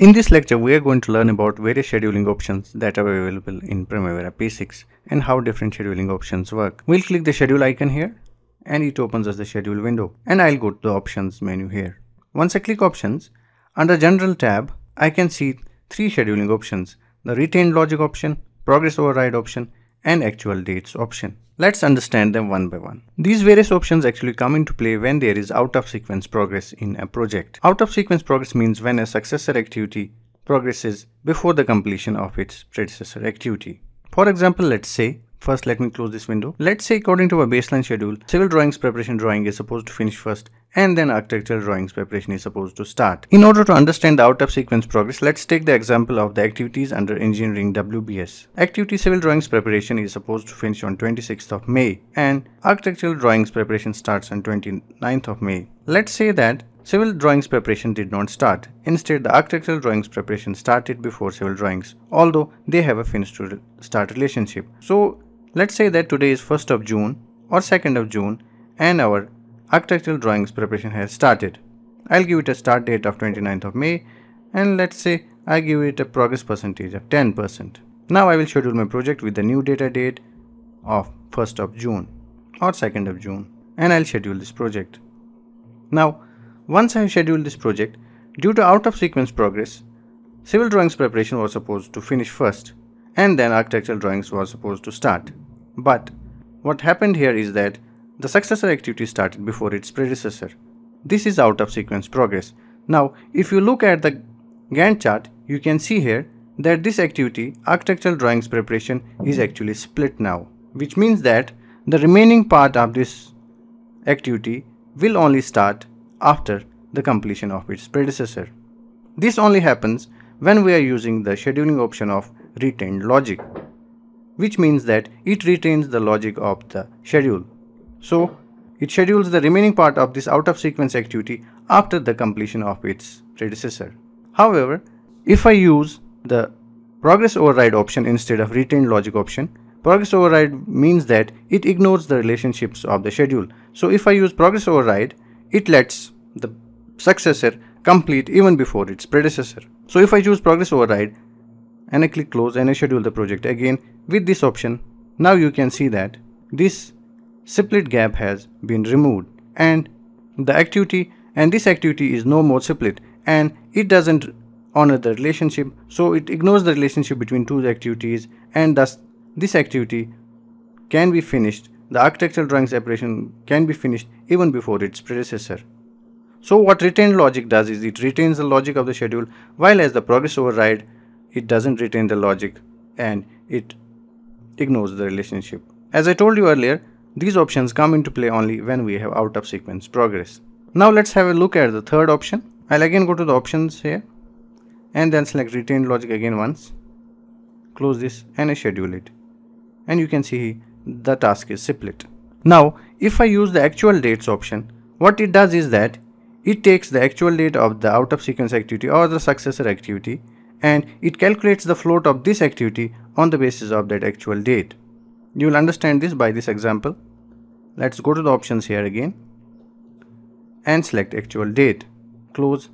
In this lecture, we are going to learn about various scheduling options that are available in Primavera P6 and how different scheduling options work. We'll click the schedule icon here and it opens us the schedule window and I'll go to the options menu here. Once I click options, under general tab, I can see three scheduling options, the retained logic option, progress override option and actual dates option. Let's understand them one by one. These various options actually come into play when there is out of sequence progress in a project. Out of sequence progress means when a successor activity progresses before the completion of its predecessor activity. For example, let's say First, let me close this window. Let's say according to our baseline schedule, civil drawings preparation drawing is supposed to finish first and then architectural drawings preparation is supposed to start. In order to understand the out of sequence progress, let's take the example of the activities under engineering WBS. Activity civil drawings preparation is supposed to finish on 26th of May and architectural drawings preparation starts on 29th of May. Let's say that Civil drawings preparation did not start. Instead, the architectural drawings preparation started before civil drawings, although they have a finish to start relationship. So, Let's say that today is 1st of June or 2nd of June and our architectural drawings preparation has started. I'll give it a start date of 29th of May and let's say I give it a progress percentage of 10%. Now I will schedule my project with the new data date of 1st of June or 2nd of June and I'll schedule this project. Now once I have scheduled this project, due to out of sequence progress, civil drawings preparation was supposed to finish first and then architectural drawings was supposed to start. But what happened here is that the successor activity started before its predecessor. This is out of sequence progress. Now, if you look at the Gantt chart, you can see here that this activity, architectural drawings preparation, is actually split now, which means that the remaining part of this activity will only start after the completion of its predecessor. This only happens when we are using the scheduling option of retained logic, which means that it retains the logic of the schedule. So, it schedules the remaining part of this out of sequence activity after the completion of its predecessor. However, if I use the progress override option instead of retained logic option, progress override means that it ignores the relationships of the schedule. So if I use progress override, it lets the successor complete even before its predecessor. So if I choose progress override, and I click close and I schedule the project again with this option. Now you can see that this split gap has been removed and the activity and this activity is no more split and it doesn't honor the relationship so it ignores the relationship between two activities and thus this activity can be finished the architectural drawings operation can be finished even before its predecessor. So what retained logic does is it retains the logic of the schedule while as the progress override it doesn't retain the logic and it ignores the relationship. As I told you earlier, these options come into play only when we have out of sequence progress. Now let's have a look at the third option. I'll again go to the options here and then select retain logic again once. Close this and I schedule it. And you can see the task is split. Now if I use the actual dates option, what it does is that it takes the actual date of the out of sequence activity or the successor activity and it calculates the float of this activity on the basis of that actual date. You will understand this by this example. Let's go to the options here again and select actual date, close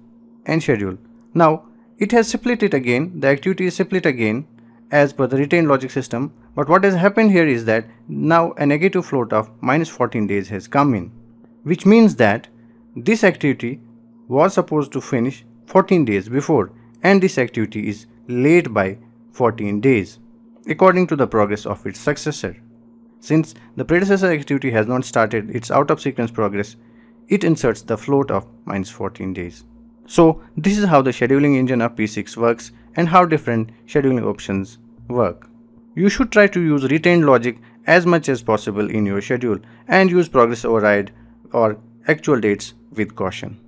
and schedule. Now it has split it again, the activity is split again as per the retained logic system but what has happened here is that now a negative float of minus 14 days has come in which means that this activity was supposed to finish 14 days before and this activity is late by 14 days according to the progress of its successor. Since the predecessor activity has not started its out of sequence progress, it inserts the float of minus 14 days. So this is how the scheduling engine of P6 works and how different scheduling options work. You should try to use retained logic as much as possible in your schedule and use progress override or actual dates with caution.